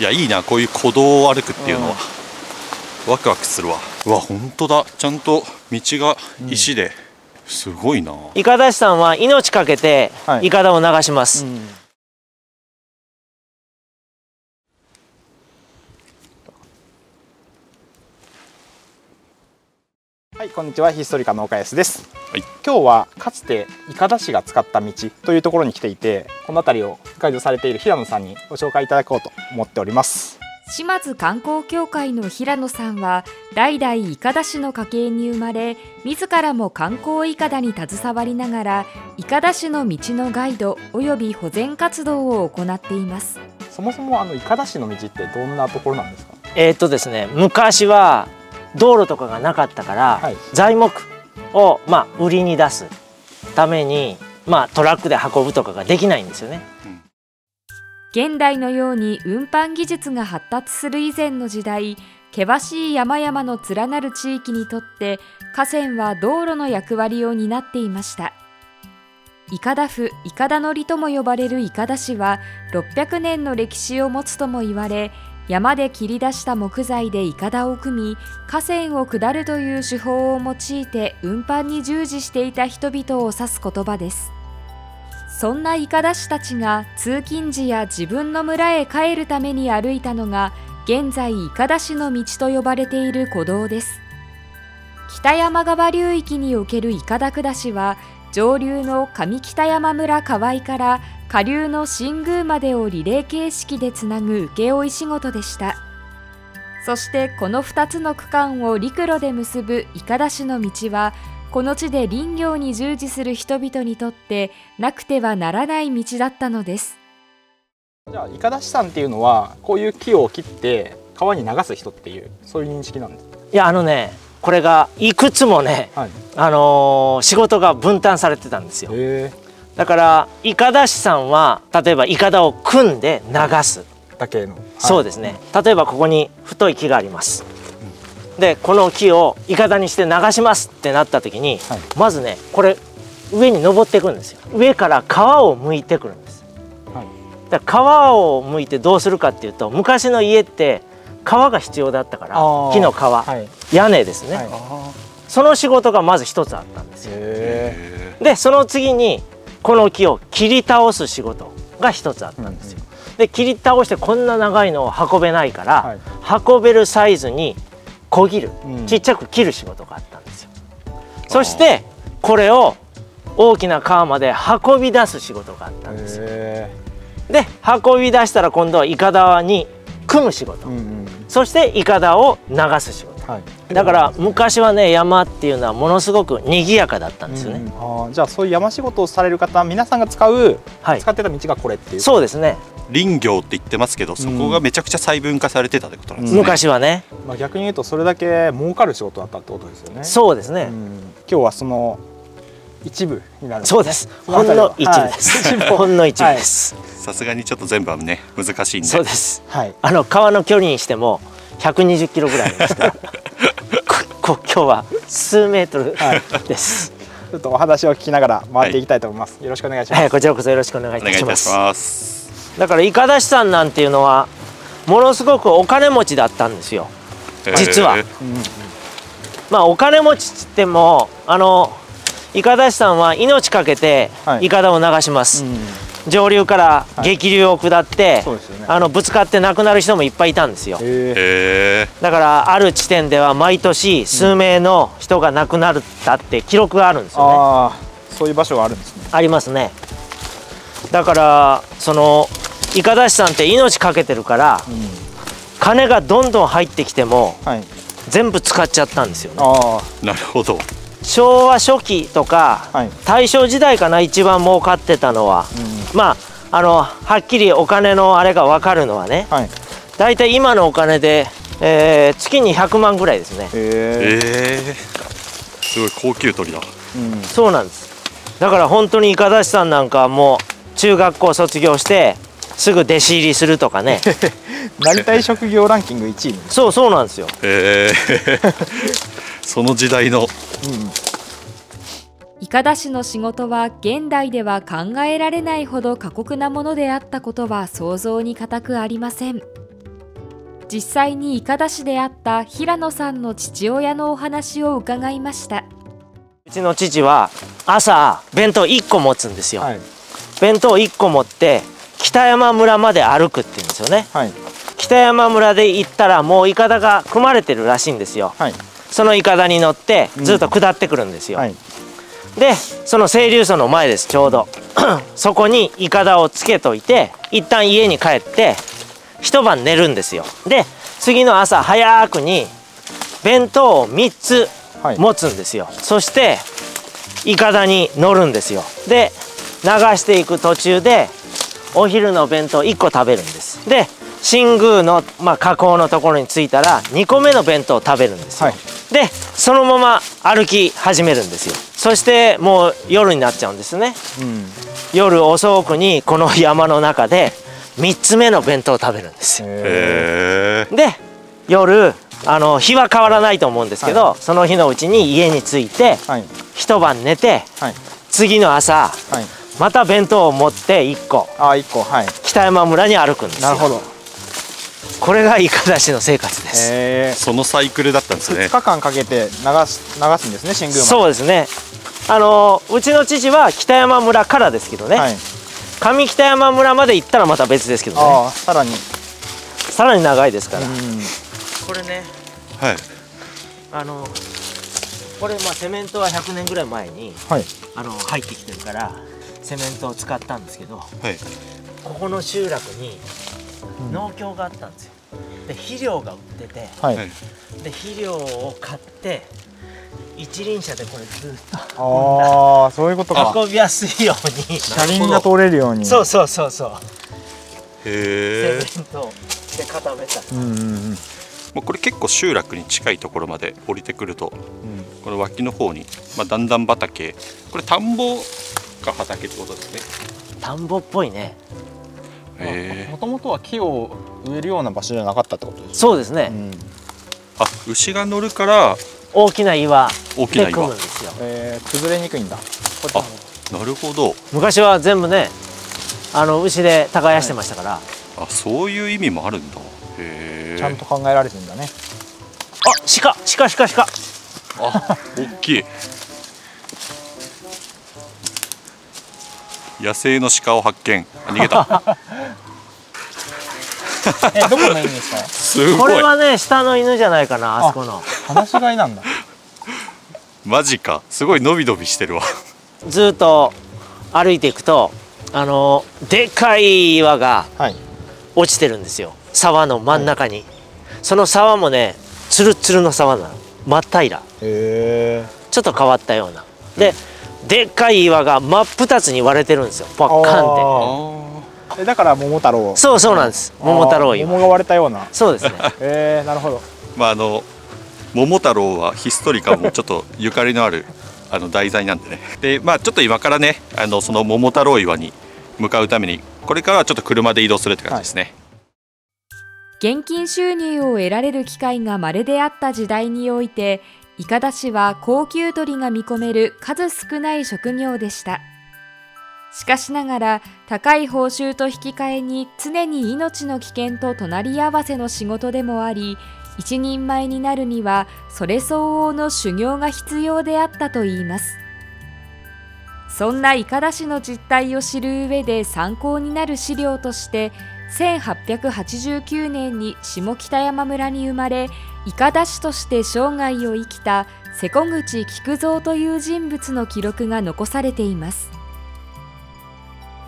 いやいいなこういう古道を歩くっていうのは、ワクワクするわ。うわ本当だ。ちゃんと道が石で、すごいな。イカダシさんは命かけてはい。イカダを流します、はい、こんにちは。ヒストリカの岡安です。はい今日はかつてイカダシが使った道というところに来ていて、この辺りをガイドされている平野さんにご紹介いただこうと思っております。島津観光協会の平野さんは代々いかだ市の家系に生まれ自らも観光いかだに携わりながらいかだ市の道のガイドおよび保全活動を行っていますそもそもあのイカダシの道ってどんなところなんですか？えーっとですね昔は道路とかがなかったから、はい。材木をまあ売りに出すためにまあトラックで運ぶとかができないんですよね。現代のように運搬技術が発達する以前の時代険しい山々の連なる地域にとって河川は道路の役割を担っていました。いかだ府いかだのりとも呼ばれるいかだ市は600年の歴史を持つとも言われ山で切り出した木材でいかだを組み河川を下るという手法を用いて運搬に従事していた人々を指す言葉です。そんないかだ師たちが通勤時や自分の村へ帰るために歩いたのが現在いかだ市の道と呼ばれている古道です。北山川流域におけるいかだ下しは上流の上北山村河合から下流の新宮までをリレー形式でつなぐ請負仕事でしたそしてこの2つの区間を陸路で結ぶいかだ市の道はこの地で林業に従事する人々にとってなくてはならない道だったのですじゃあイカダシさんっていうのはこういう木を切って川に流す人っていうそういう認識なんですか？いやあのねこれがいくつもね、はい。あのー仕事が分担されてたんですよへだからいかだ師さんは例えばいかだを組んで流す、え。だけの。そうですね。例えばここに太い木があります、でこの木をいかだにして流しますってなった時に、はい。まずねこれ上に登っていくんですよ。上から皮を剥いてくるんです。はい。だから皮を剥いてどうするかっていうと昔の家って皮が必要だったから木の皮、はい。屋根ですね、はい。その仕事がまず一つあったんですよ。へでその次にこの木を切り倒す仕事が一つあったんですよ、で切り倒してこんな長いのを運べないから、運べるサイズにこぎる、うん。ちっちゃく切る仕事があったんですよ。そしてこれを大きな川まで運び出す仕事があったんですよ。え。で運び出したら今度はいかだに組む仕事、うんうん。そしていかだを流す仕事はい。だから昔はね山っていうのはものすごく賑やかだったんですよね、うんじゃあそういう山仕事をされる方皆さんが使う、はい。使ってた道がこれっていう。そうですね。林業って言ってますけどそこがめちゃくちゃ細分化されてたってことなんですね、昔はね。まあ、逆に言うとそれだけ儲かる仕事だったってことですよね。そうですね、うん。今日はその一部になる。んそうです。ほんの一部です、はい。ほんの一部です、さすがにちょっと全部はね難しいんで。そうです。はい。あの川の距離にしても120キロぐらいありますからここ今日は数メートル。です、ちょっとお話を聞きながら回っていきたいと思います、よろしくお願いします、はい、こちらこそよろしくお願いいお願いいたしたします。ますだからいかだしさんなんていうのはものすごくお金持ちだったんですよ。実は。えーまあお金持ちっつってもあのいかだしさんは命かけてはい。いかだを流します、うん上流から激流を下って、そうですよね。あのぶつかって亡くなる人もいっぱいいたんですよ。ええだからある地点では毎年数名の人が亡くなったって記録があるんですー、よね、ああそういう場所があるんですね。ありますね。だからそのいかだしさんって命かけてるから金がどんどん入ってきてもはい。全部使っちゃったんですよね。あなるほど。昭和初期とか、はい。大正時代かな一番儲かってたのは、まああのはっきりお金のあれが分かるのはねはい。大体今のお金で、えー月に100万ぐらいですね。ええー、すごい高級鳥だ。ーうん、そうなんです。だから本当にいかだしさんなんかはもう中学校卒業してすぐ弟子入りするとかね。なりたい職業ランキング1位に、そうそうなんですよ。えー、その時代のいかだ師の仕事は現代では考えられないほど過酷なものであったことは想像に難くありません。実際にいかだしであった平野さんの父親のお話を伺いました。うちの父は朝弁当1個持つんですよ、はい。弁当1個持って北山村まで歩くって言うんですよね。はい。北山村で行ったらもうイカダが組まれてるらしいんですよ。はい。そのイカダに乗ってずっと下ってくるんですよ、はいでその清流層の前ですちょうど。そこにイカダをつけといて一旦家に帰って一晩寝るんですよ。で次の朝早くに弁当を3つはい。持つんですよ、そしてイカダに乗るんですよ。で流していく途中でお昼の弁当1個食べるんです。で新宮の、まあ、河口のところに着いたら2個目の弁当を食べるんですよ、はい。でそのまま歩き始めるんですよ。そしてもう夜になっちゃうんですね。うん。夜遅くにこの山の中で3つ目の弁当を食べるんですよ。へへえで夜あの日は変わらないと思うんですけど、その日のうちに家に着いてーはい。一晩寝てはい。次の朝はい。また弁当を持って1個あ一個はい。北山村に歩くんですよ。なるほどこれがイカ出しの生活です、そのサイクルだったんですね。2日間かけて流す流すんですね新宮まで。そうですね。あのうちの父は北山村からですけどね、はい。上北山村まで行ったらまた別ですけどね。ああさらに。さらに長いですから、うん。これね。はい。あのこれまあセメントは100年ぐらい前にはい。あの入ってきてるからセメントを使ったんですけどはい。ここの集落に農協があったんですよ。で肥料が売っててはい、はいで肥料を買って一輪車でこれずっああ そういうことか。と運びやすいように。車輪が通れるように。そうそうそうそう。へえセメントで固めた。うんうんうん。もうこれ結構集落に近いところまで降りてくるとうん。この脇の方に、まあ、段々畑。これ田んぼか畑ってことですね。田んぼっぽいねもともとは木を植えるような場所じゃなかったってことですそうですね、うん。あ牛が乗るから大きな岩で大きな岩。組むんですよ。えー、崩れにくいんだ。あなるほど。昔は全部ねあの牛で耕してましたから、あそういう意味もあるんだ。へえちゃんと考えられてるんだね。あ鹿鹿鹿鹿。あ大きい野生の鹿を発見。あ逃げた。えどこの犬ですか？すこごい。れはね下の犬じゃないかなあそこの。放し飼いなんだ。マジか。すごい伸び伸びしてるわ。ずっと歩いていくとあのでっかい岩がはい。落ちてるんですよ。沢の真ん中に、その沢もねツルツルの沢なの。真っ平。らへえちょっと変わったような。ででっかい岩が真っ二つに割れてるんですよ。パッカンって。だから桃太郎。そうそうなんです。桃太郎岩。桃が割れたような。そうですね。えー、なるほど。まああの桃太郎はヒストリカもちょっとゆかりのある あの題材なんでね。でまあちょっと今からねあのその桃太郎岩に向かうためにこれからはちょっと車で移動するって感じですね、現金収入を得られる機会が稀であった時代においていかだしは高級鳥が見込める数少ない職業でした。しかしながら高い報酬と引き換えに常に命の危険と隣り合わせの仕事でもあり一人前になるにはそれ相応の修行が必要であったといいます。そんないかだしの実態を知る上で参考になる資料として1889年に下北山村に生まれいかだしとして生涯を生きた瀬古口菊蔵という人物の記録が残されています。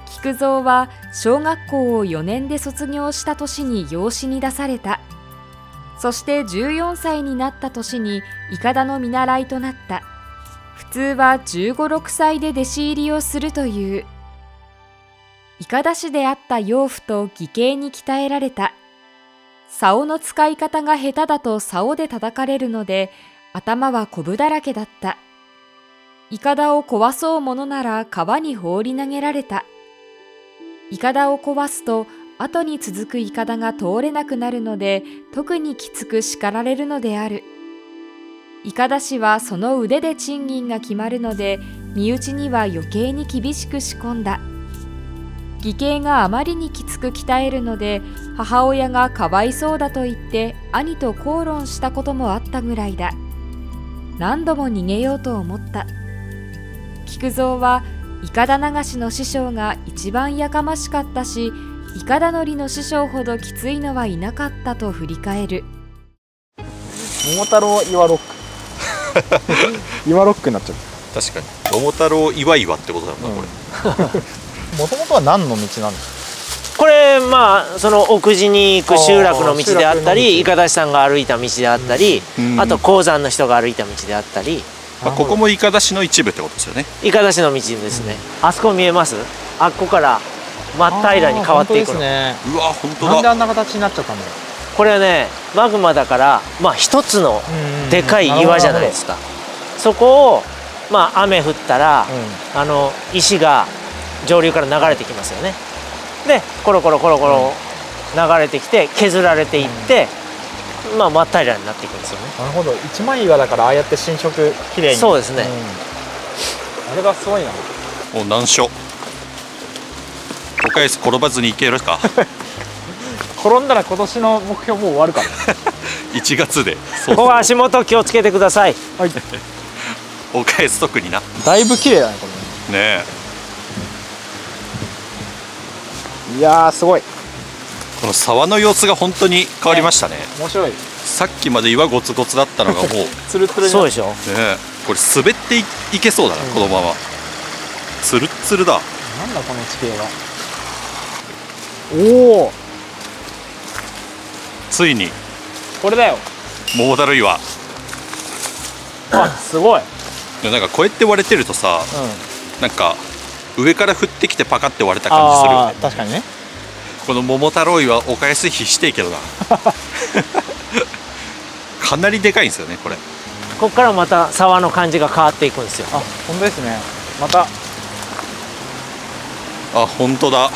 菊蔵は小学校を4年で卒業した年に養子に出された。そして14歳になった年にいかだの見習いとなった。普通は1 5 6歳で弟子入りをするという。いかだしであった養父と義兄に鍛えられた。竿の使い方が下手だと竿で叩かれるので頭はコブだらけだった。いかだを壊そうものなら川に放り投げられた。いかだを壊すと後に続くいかだが通れなくなるので特にきつく叱られるのである。いかだしはその腕で賃金が決まるので身内には余計に厳しく仕込んだ。義兄があまりにきつく鍛えるので母親がかわいそうだと言って兄と口論したこともあったぐらいだ。何度も逃げようと思った。菊蔵はいかだ流しの師匠が一番やかましかったしいかだ乗りの師匠ほどきついのはいなかったと振り返る。桃太郎岩ロック。岩ロックになっちゃっ確かに。桃太郎岩岩ってことだな、うんこれ。たもともとは何の道なんですこれまあその奥地に行く集落の道であったりいかだしさんが歩いた道であったり、うん。あと鉱山の人が歩いた道であったり。まあ、ここもいかだしの一部ってことですよね。いかだしの道ですね、あそこ見えます？あっこから真っ平らに変わっていくの、ねうわ本当なんでだあんな形になっちゃったんだろこれはねマグマだからまあ一つのうでかい岩じゃないですか、そこをまあ雨降ったら、あの石が上流から流れてきますよね。でコロコロコロコロ流れてきて削られていって、まあ真っ平らになっていくんですよね。なるほど。一枚岩だからああやって浸食きれいに。そうですね。うん。あれがすごいな。お難所。お返し転ばずに行けるか？転んだら今年の目標もう終わるから。1月で。そうここは足元気をつけてください。はい。お返し特にな。ねだいぶ綺麗だねこれねえいやーすごい。この沢の様子が本当に変わりましたね。面白い。さっきまで岩ゴツゴツだったのがもうね ツルツルにそうでしょ。え。これ滑っていいけそうだな、このまま。ツルッツルだ。なんだこの地形は。おおついに。これだよ。桃太郎岩。あすごい、なんかこうやって割れてるとさなんか上から降ってきてパカって割れた感じするよあねー確かにね。この桃太郎岩お返し必していけどな。かなりでかいんですよねこれ。ここからまた沢の感じが変わっていくんですよ。あ本当ですね。また。あ本当だ。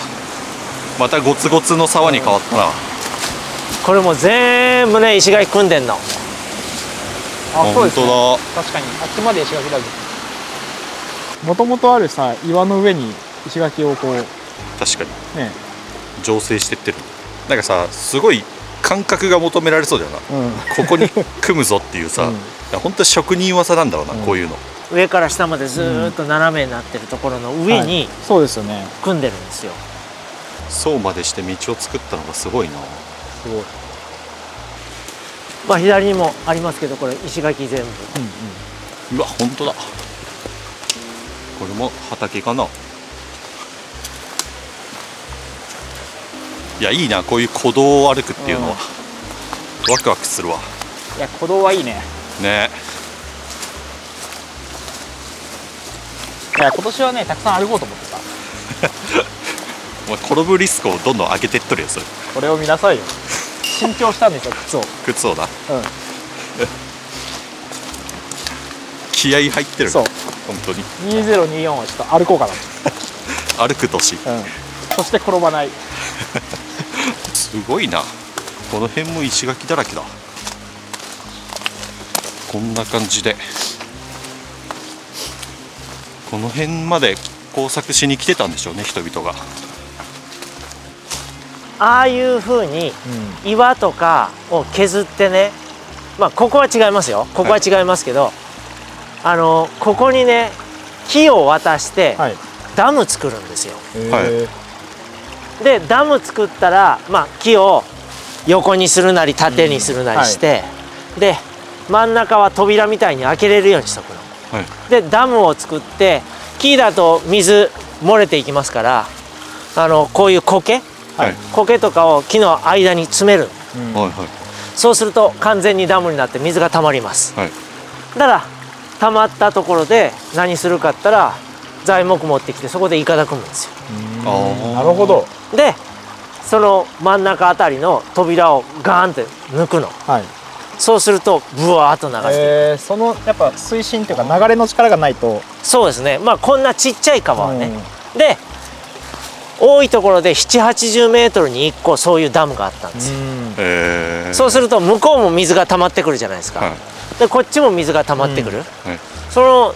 またゴツゴツの沢に変わったな、これも全部ね石垣組んでんの。あそう本ですね。当確かに。あっちまで石垣だぞもともとあるさ岩の上に石垣をこうだ確かに。ね。醸成してってる。なんかさすごい感覚が求められそうだよな。うん。ここに組むぞっていうさ、うん。いや本当職人技なんだろうな、うん。こういうの。上から下までずーっと斜めになってるところの上にはい。そうですよね。組んでるんですよ、そうまでして道を作ったのがすごいな。すごい、まあ左にもありますけどこれ石垣全部。うわ本当だこれも畑かな。いやいいなこういう古道を歩くっていうのは、ワクワクするわ。いや鼓動はいいね。ね。いや今年はねたくさん歩こうと思ってさ お前転ぶリスクをどんどん上げてっとるよそれ。これを見なさいよ。新調したんですよ 靴を。靴をな。うん。気合い入ってる。そう本当に。2024はちょっと歩こうかな。歩く年。うん。そして転ばない。すごいな。この辺も石垣だらけだ。こんな感じで。この辺まで工作しに来てたんでしょうね人々が。ああいう風に岩とかを削ってね。まあここは違いますよ。ここは違いますけど、あのここにね木を渡してはい。ダム作るんですよ、はい。へでダム作ったら、まあ、木を横にするなり縦にするなりして、で真ん中は扉みたいに開けれるようにしとくの。はい。でダムを作って木だと水漏れていきますからあのこういう苔はい。苔とかを木の間に詰める。ーうんはいはい。そうすると完全にダムになって水が溜まります。はい。だから溜まったところで何するかったら材木持ってきてそこでイカダ組むんですよ。あー。なるほど。でその真ん中あたりの扉をガーンって抜くの。はい。そうするとブワーッと流していく、えー、そのやっぱ推進っていうか流れの力がないと、そうですね。まあこんなちっちゃい川はね、で多いところで7 8 0メートルに1個そういうダムがあったんですよ、えー、そうすると向こうも水が溜まってくるじゃないですか、はいでこっちも水が溜まってくる、はい。その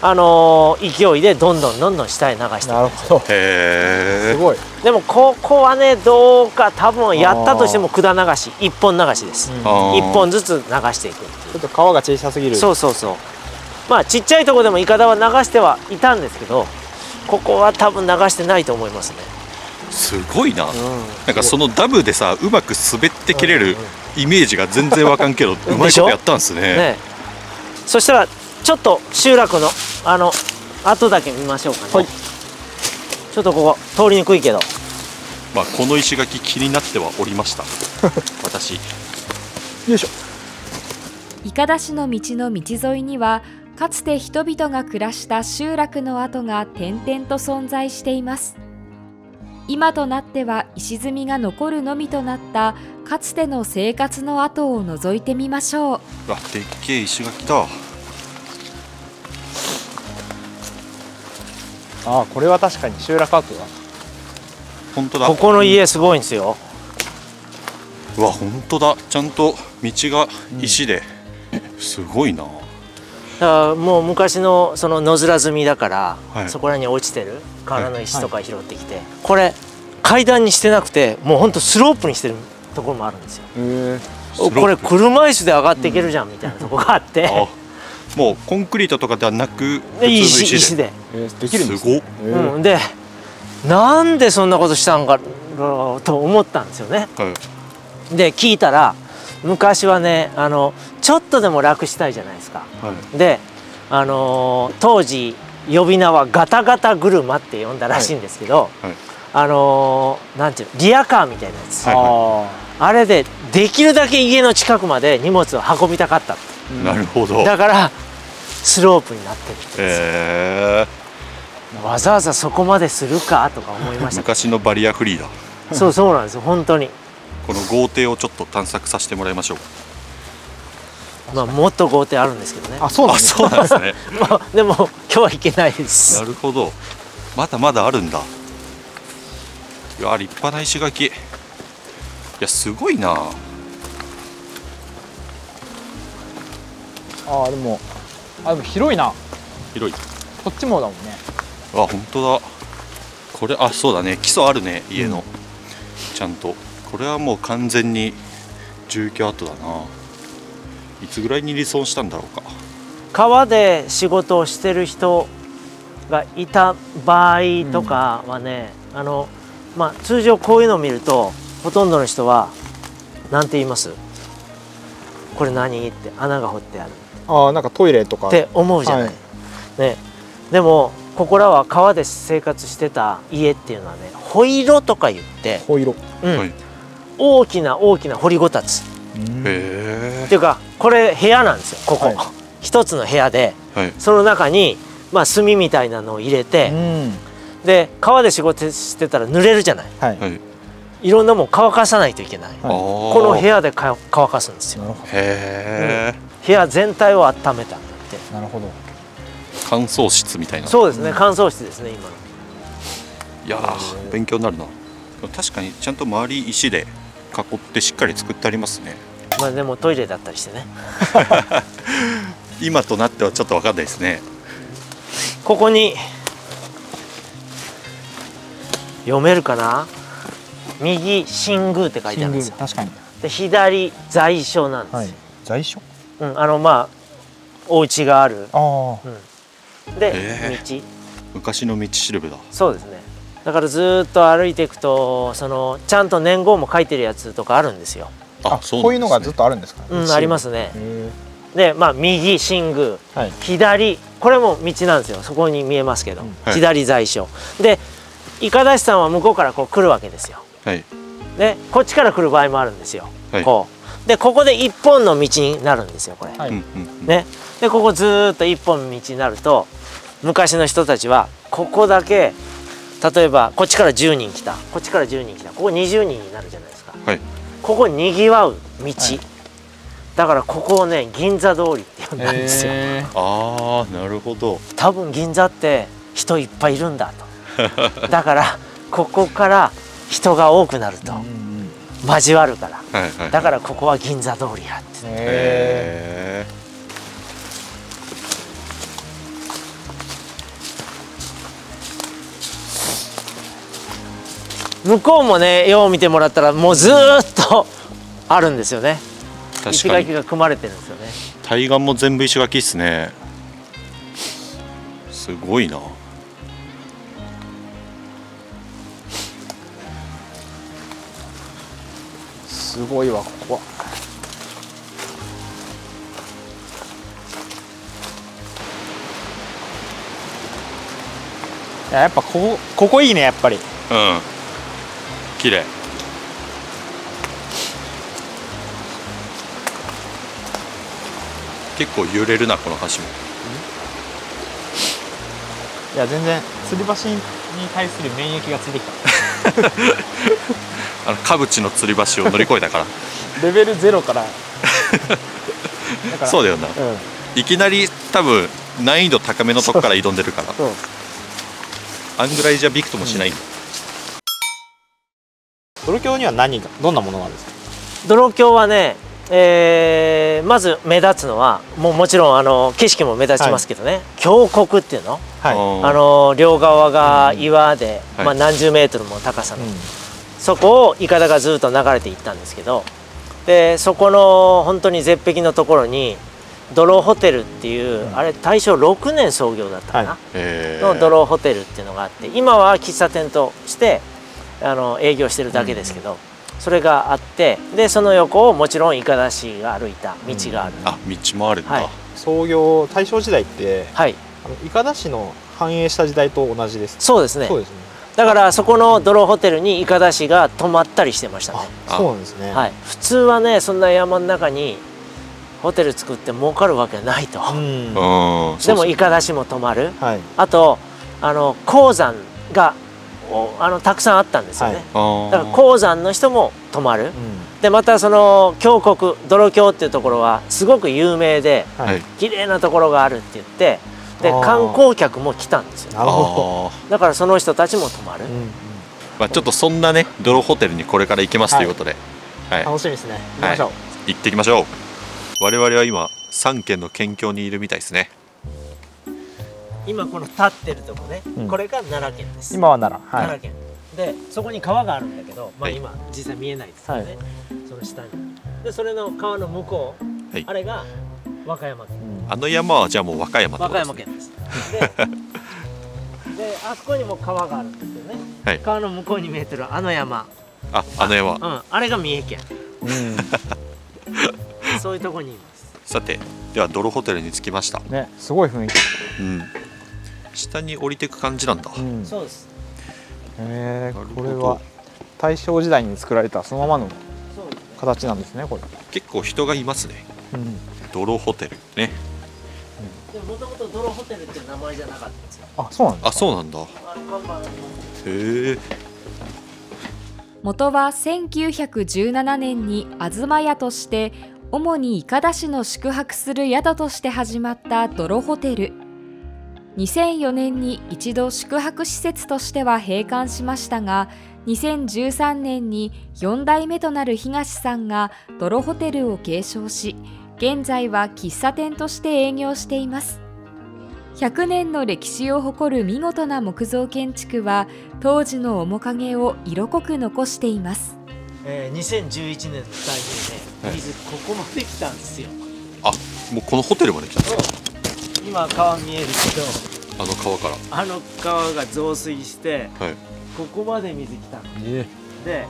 あのー勢いでどんどんどんどん下へ流していく。なるほど。へえすごい。でもここはねどうか多分やったとしても管流し一本流しです。うん。一本ずつ流していくっていう。ちょっと川が小さすぎる。そうそうそう。まあちっちゃいとこでもイカダは流してはいたんですけどここは多分流してないと思いますねすごいな、うん。なんかそのダムでさうまく滑って切れるイメージが全然わかんけど うまいことやったんですね。ねそしたらちょっと集落のあの後だけ見ましょうかね、はい。ちょっとここ通りにくいけど。まあこの石垣気になってはおりました。私。よいしょ。いかだ市の道の道沿いにはかつて人々が暮らした集落の跡が点々と存在しています今となっては石積みが残るのみとなったかつての生活の跡を覗いてみましょう。うわでっけえ石垣だ。ああこれは確かに集落跡だ本当だ。ここの家すごいんですよ、うわ本当だ。ちゃんと道が石で、すごいな。だからもう昔のその野面積みだから、はい。そこらに落ちてる瓦の石とか拾ってきて、これ階段にしてなくてもうほんとスロープにしてるところもあるんですよ。これ車椅子で上がっていけるじゃんみたいなとこがあって、あもうコンクリートとかではなく普通ので石石で。石で、えーできるんですすごっ。へえうん、でなんでそんなことしたんかろうと思ったんですよね。はい。で聞いたら昔はねあのちょっとでも楽したいじゃないですか。はい。であのー当時呼び名はガタガタ車って呼んだらしいんですけど、はい。あのーなんていうのリアカーみたいなやつ、はい。ああれでできるだけ家の近くまで荷物を運びたかったって。あなるほど。だからスロープになってるんです。よ、えわざわざそこまでするかとか思いまー、した。昔のバリアフリーだ。そうそうなんですよ。本当に。この豪邸をちょっと探索させてもらいましょうまあもっと豪邸あるんですけどね。あそうなんあですそうなんですね。まあでも今日は行けないです。なるほど。まだまだあるんだ。いや立派な石垣。いやすごいな。ああでもあでも広いな。広い。こっちもだもんね。あ本当だ。これあそうだね。基礎あるね家の、ちゃんと。これはもう完全に住居跡だないつぐらいに離村したんだろうか。川で仕事をしてる人がいた場合とかはね、あのまあ通常こういうのを見るとほとんどの人は何て言います？これ何？って穴が掘ってある。ああなんかトイレとか。って思うじゃない、はい。ね、でもここらは川で生活してた家っていうのはねホイロとか言って、ホイロ。うん。はい。大きな大きな掘りごたつ。へっていうかこれ部屋なんですよここ、はい。一つの部屋でえはい。その中に、まあ、炭みたいなのを入れうて、ん。で川で仕事してたら濡れるじゃない。はい。はい。いろんなもん乾かさないといけない、はい。ここの部屋でか乾かすんですよ。なるほへえ、部屋全体を温めたんだって。どなるほど。乾燥室みたいな。そうですね乾燥室ですね今の。いやー勉強になるな。確かにちゃんと周り石で囲ってしっかり作ってありますね。まあでもトイレだったりしてね。今となってはちょっと分かんないですね。ここに読めるかな？右新宮って書いてあるんですよ。確かに。で左在所なんです。よ、はい。在所？うん、あのまあお家がある。あで、へ道。昔の道しるべだ。そうですねだからずーっと歩いていくとそのちゃんと年号も書いてるやつとかあるんですよ。ああそうこういうのがずっととあるんですか？うんありますね。へでまあ右新宮。えはい。左これも道なんですよ。そこに見えますけど、うん。はい。左在所。でいかだしさんは向こうからこう来るわけですよ。はい。でこっちから来る場合もあるんですよ、はい。こう。でここで一本の道になるんですよこれ、はい。ね。でここずーっと一本道になると昔の人たちはここだけ例えばこっちから10人来た。こっちから10人来た。ここ20人になるじゃないですか。はい。ここにぎわう道、い。だからここをね銀座通りって呼んだんですよ、へああなるほど。多分銀座って人いっぱいいるんだと。だからここから人が多くなると。交わるから。はいはいだからここは銀座通りやって。へへ向こうもねよう見てもらったらもうずーっとあるんですよね。石垣が組まれてるんですよね。対岸も全部石垣っすね。すごいな。すごいわここは。やっぱここここいいねやっぱり。うん綺麗。結構揺れるなこの橋も。いや全然吊り橋に対する免疫がついてきた。あのカブチの吊り橋を乗り越えたから。レベルゼロから。そうだよな。うん。いきなり多分難易度高めのとこから挑んでるから。そう。あんぐらいじゃびくともしないんだ、泥橋には何がどんなものなんですか？泥橋はね、えーまず目立つのはもうもちろんあの景色も目立ちますけどね、峡谷っていうの？はい、うんあの両側が岩で、はい。まあ、何十メートルも高さの、うん。そこをいかだがずっと流れていったんですけどでそこの本当に絶壁のところに泥ホテルっていう、あれ大正6年創業だったかな、の泥ホテルっていうのがあって今は喫茶店としてあの営業してるだけですけど、それがあってでその横をもちろんいかだしが歩いた道がある、あ道もあるんだ、はい。創業大正時代ってはい。あのいかだ市の繁栄した時代と同じですそうですね。そうですね。だからそこの泥ホテルにいかだしが泊まったりしてましたね。あそうなんですね。はい、普通はねそんな山の中にホテル作って儲かるわけないと、でもいかだしも泊まる。はい。あとあの鉱山がおあのたくさんあったんですよね、はい。だから鉱山の人も泊まる。うん。でまたその峡谷泥峡っていうところはすごく有名でははい。い綺麗なところがあるって言ってで観光客も来たんですよ。なるほあー。だからその人たちも泊まる、ど、うんうん。まあ、ちょっとそんなね泥ホテルにこれから行けますということで、はい。楽しみですね。行きましょう、行ってきましょう。我々は今3県の県境にいるみたいですね今この立ってるとこね、うん。これが奈良県です。今は奈良はい。奈良県。でそこに川があるんだけど、まあ、はい今実際見えないですよね、その下に。でそれの川の向こう、はい。あれが和歌山県。うん。あの山はじゃあもう和歌山って和ことですね。歌山県です。で であそこにも川があるんですよね、はい。川の向こうに見えてるあの山、ああの山。うん、あれが三重県。うん。そういうとこにいます。さてでは泥ホテルに着きました。ねすごい雰囲気、うん下に降りてく感じなんだ、うん、そうです。へえこれは大正時代に作られたそのままの形なんですねこれ、結構人がいますね。うん、泥ホテルね。でもともと泥ホテルっていう名前じゃなかったんですよ。あそうなんですあそうなんだ。へえ。元は1917年に東屋として主にいかだ市の宿泊する宿として始まった泥ホテル2004年に一度宿泊施設としては閉館しましたが2013年に4代目となる東さんが泥ホテルを継承し現在は喫茶店として営業しています。100年の歴史を誇る見事な木造建築は当時の面影を色濃く残しています。えー、2011年の台風はい。で水ここまで来たんですよ、あもうこのホテルまで来た今川見えるけどあの川から。あの川が増水してはい。ここまで水来たの。えで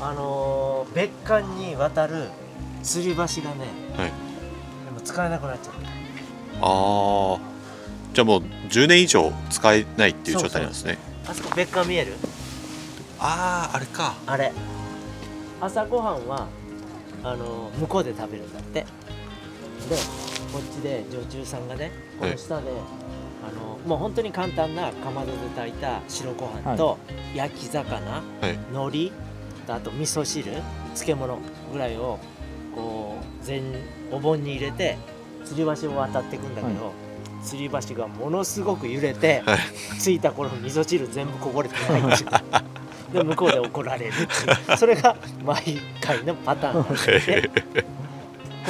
あのー別館に渡る吊り橋がねはい。でも使えなくなっちゃった。ああじゃあもう10年以上使えないっていう状態なんですね。あそこ別館見える？あああれか。あれ。朝ごはんはあの向こうで食べるんだって。でこっちで女中さんがねこの下で、あのもう本当に簡単なかまどで炊いた白ご飯と、焼き魚はい。海苔とあと味噌汁漬物ぐらいをこう全お盆に入れて吊り橋を渡っていくんだけど、吊り橋がものすごく揺れて、はい。着いた頃味噌汁全部こぼれてないん ですよで向こうで怒られるっていう。それが毎回のパターンなんでこ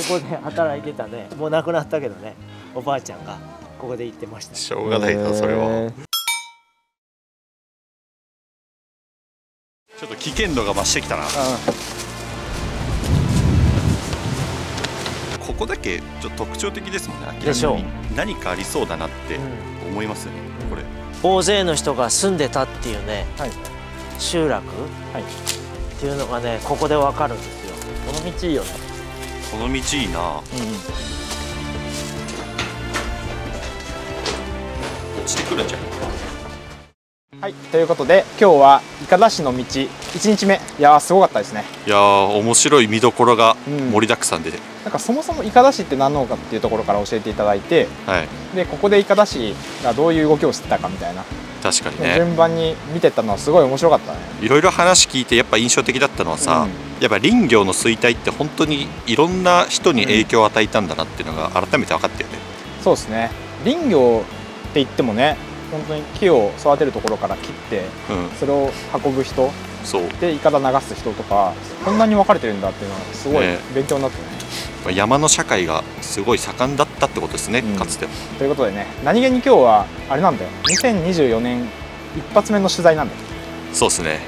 こで働いてたね。もう亡くなったけどね。おばあちゃんがここで行ってました。しょうがないなそれは。へー危険度が増してきたな。ここだけちょっと特徴的ですもんね。明らかに。でしょう何かありそうだなって思いますよね、これ。大勢の人が住んでたっていうねはい。集落はい。っていうのがねここでわかるんですよ。この道いいよねこの道いいな。うん落ちてくるんじゃん。はいということで今日は伊香田市の道。1日目。いやーすごかったですね。いやー面白い見どころがうん。盛りだくさんで、なんかそもそも伊香田市って何なのかっていうところから教えていただいてはい。でここで伊香田市がどういう動きをしてたかみたいな、確かにね。順番に見てったのはすごい面白かったね。いろいろ話聞いてやっぱ印象的だったのはさ、やっぱ林業の衰退って本当にいろんな人に影響を与えたんだなっていうのが改めて分かったよね、そうですね。林業って言ってもね本当に木を育てるところから切ってうん。それを運ぶ人でいかだ流す人とかこんなに分かれてるんだっていうのはすごいね。勉強になったね。まあ山の社会がすごい盛んだったってことですね、うん。かつて。はということでね何気に今日はあれなんだよ。2024年一発目の取材なんだよ。そうですね。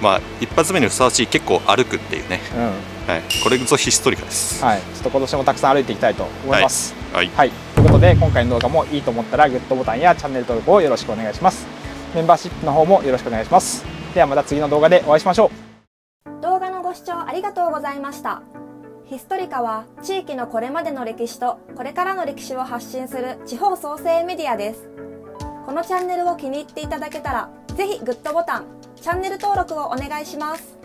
うまあ一発目にふさわしい結構歩くっていうね、んうん。はい、これぞヒストリカです。はい。ちょっと今年もたくさん歩いていきたいと思います。はい。はい、ということで今回の動画もいいと思ったらグッドボタンやチャンネル登録をよろしくお願いします。メンバーシップの方もよろしくお願いします。ではまた次の動画でお会いしましょう。動画のご視聴ありがとうございましたヒストリカは地域のこれまでの歴史とこれからの歴史を発信する地方創生メディアです。このチャンネルを気に入っていただけたらぜひグッドボタンチャンネル登録をお願いします。